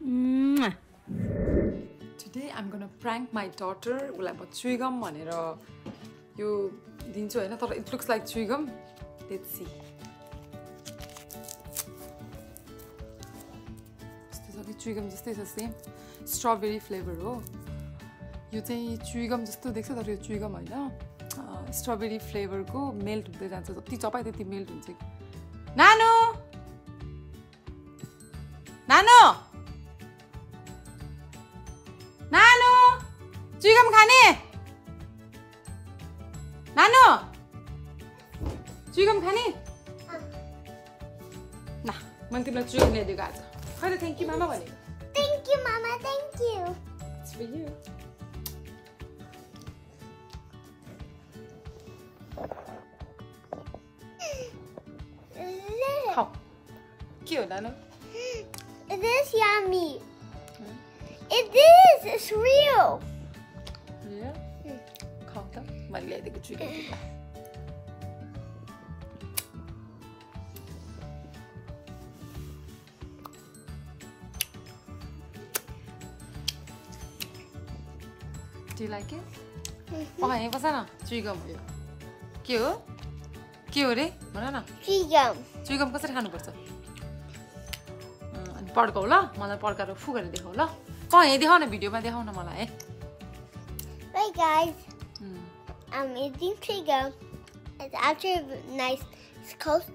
Mwah. Gonna prank my daughter उसलाई म chewing gum भनेर यो दिन्छु होइन तर it looks like chewing gum. Let's see यस्तो छ कि चुइगम जस्तै छ सेम स्ट्रबेरी फ्लेभर हो. यो चाहिँ चुइगम जस्तो देख्छ तर यो चुइगम होइन। स्ट्रबेरी फ्लेभरको मेल्ट हुँदै जान्छ। जति चपाइ त्यति मेल्ट हुन्छ। कि नानो! नानो नानो चुइगम खाने नानो चुइगम खाने ना मैले तिमीलाई चुइगम ल्याइदिएको आज खै त थ्याङ्क यू मामा भनेको Thank you, Mama. Thank you. It's for you. खाऊ के हो नानो it is yummy. It is. It's real. खाऊ त मैले ल्याइदिएको चुइगम तिमीलाई Do you like it? यहीँ बस न चुइगम हो यो के हो के हो रे भन न Chewing. चुइगम कसरी खानुपर्छ पड्काउ ल मलाई पड्काएर फु गरेर देखाउ ल अँ यहाँ देखाउ न भिडियोमा देखाउ न मलाई है Right, guys. उम्, I'm eating chewing gum. It's actually nice. It's called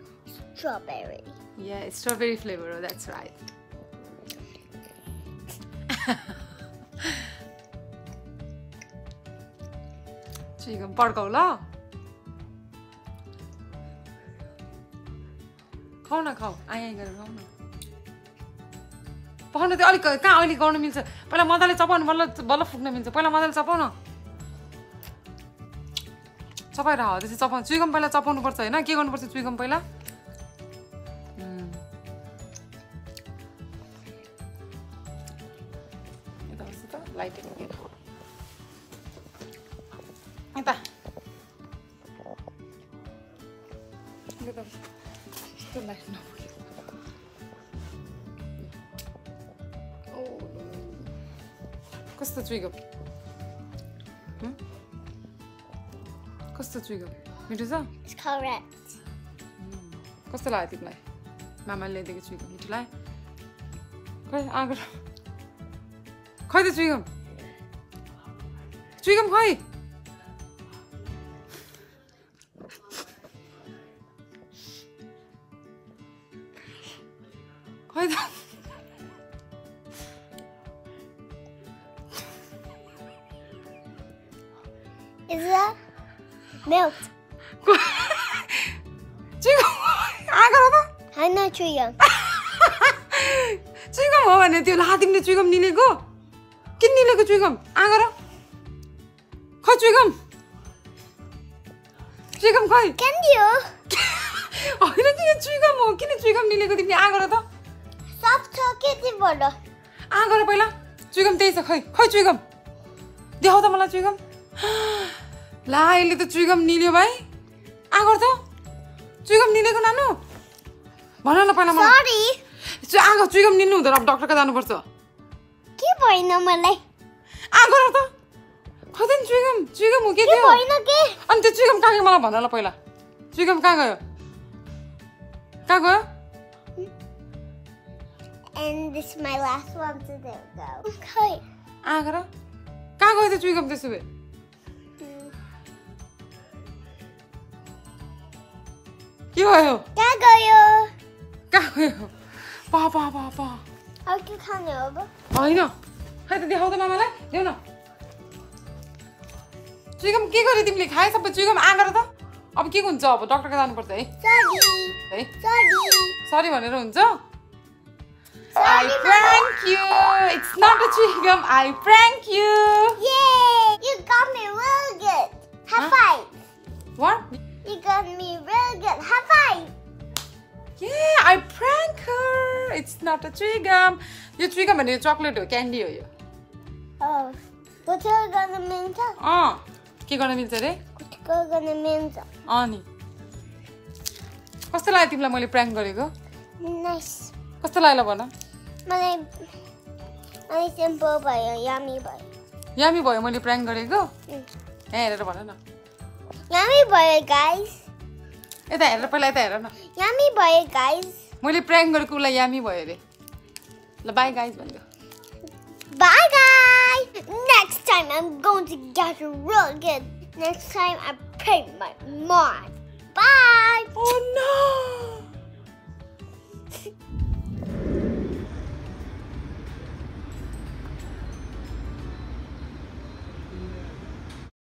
strawberry. Yeah, it's strawberry flavor. Oh, that's right. Chicken पड्काउ ल खाऊ न खाऊ आइ आइ गरेर खाऊ न पकाउनु त्यो अलिक कहाँ अहिले गर्नु मिल्छ? पहिला मजाले चपाउनु बल्ल बल्ल फुक्न मिल्छ। पहिला मजाले चपाउ न चपाएर हो त्यसपछि चपाउनु चुइगम पहिला चपाउनु पर्छ होइन? के गर्नुपर्छ चुइगम पहिला? लाइटिङ यता लाइट नपुग्यो कस्तो चुइगम हुँ? कस्तो चुइगम मिठो छ It's correct. कस्तो लाग्यो तिमीलाई मामाले ल्याइदिएको चुइगम मिठो लाग्यो खै आगर खै त चुइगम चुइगम खै खै त Is that milk? Chewing gum Agar त I'm not chewing. चुइगम हो भने त्यो ला तिमीले चुइगम निलेको किन निलेको चुइगम आगर खै चुइगम चुइगम खै Candy. होइन कि यो चुइगम हो किन चुइगम निलेको तिमीले आगर त Stop talking to Bodo. Agar पहिला चुइगम त्यही छ खै खै चुइगम देखाउ त मलाई चुइगम ला यसले त चुइगम निल्यो भाइ। आगर त चुइगम निलेको नानु। भन न पहिला मलाई। आगर चुइगम निल्नु हुँदैन अब डक्टर कहाँ जानुपर्छ। के भएन मलाई? आगर त। खै त नि चुइगम चुइगम हो के के अनि त्यो चुइगम कहाँ गयो? मलाई भन ल पहिला। चुइगम कहाँ गयो? कहाँ गयो? And this is my last one to do. Go. Okay. Agar कहाँ गयो त्यो चुइगम त्यसो भए? के भयो go you. कहाँ गयो पा पा पा पा come over? होइन खै त देखाउ त मामालाई देऊ न चुइगम के गर्यो तिमीले खाए सबै चुइगम आगर त अब के हुन्छ अब डक्टर कहाँ जानुपर्छ है. है. सरी भनेर हुन्छ I prank you. It's not a chewing gum. I prank you. Yay! You got me real good. High Huh? five. What? You got me real good. High five. Yeah, I prank her. It's not a chewing gum. यो chewing gum भने यो chocolate हो candy हो यो Oh. Mean? अँ के गर्न मिल्छ अरे mean? अँ नि कस्तो लाग्यो तिमीलाई मैले प्र्याङ्क गरेको कस्तो लाग्यो भन मलाई मलाई सिम्पल भयो यमी भयो यामी भयो मैले प्र्याङ्क गरेको. यहाँ हेरेर भन न यमी भयो गाइस यता हेरेर पहिला यता हेर न यमी भयो गाइस मैले प्र्याङ्क गरेको उसलाई यामी भयो अरे ल बाई गाइज भनिदियो Bye, guys. Next time I'm going to get real good. Next time I pray my mom. Bye.